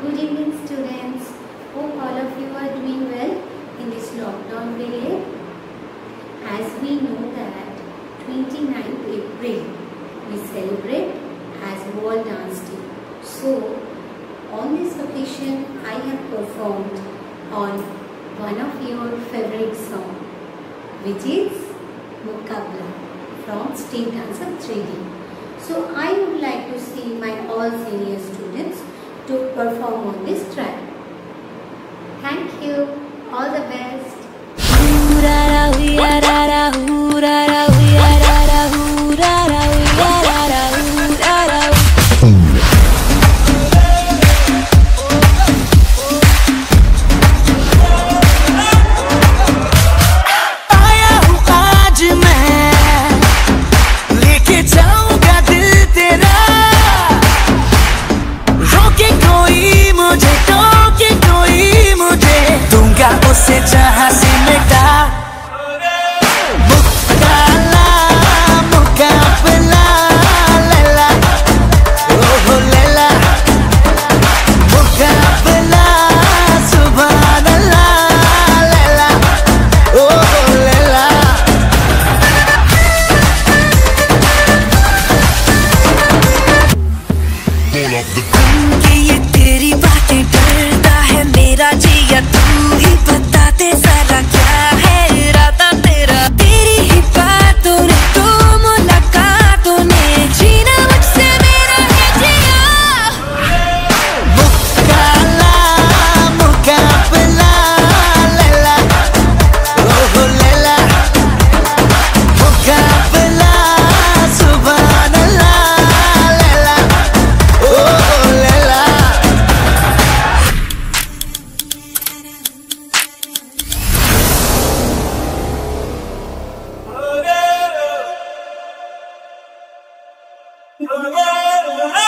Good evening students. Hope all of you are doing well in this lockdown period. As we know that 29th April we celebrate as World Dance Day. So on this occasion I have performed on one of your favorite song which is Muqabla from Street Dancer 3D. So I would like to see my all senior students to perform on this track. Thank you. the Oh,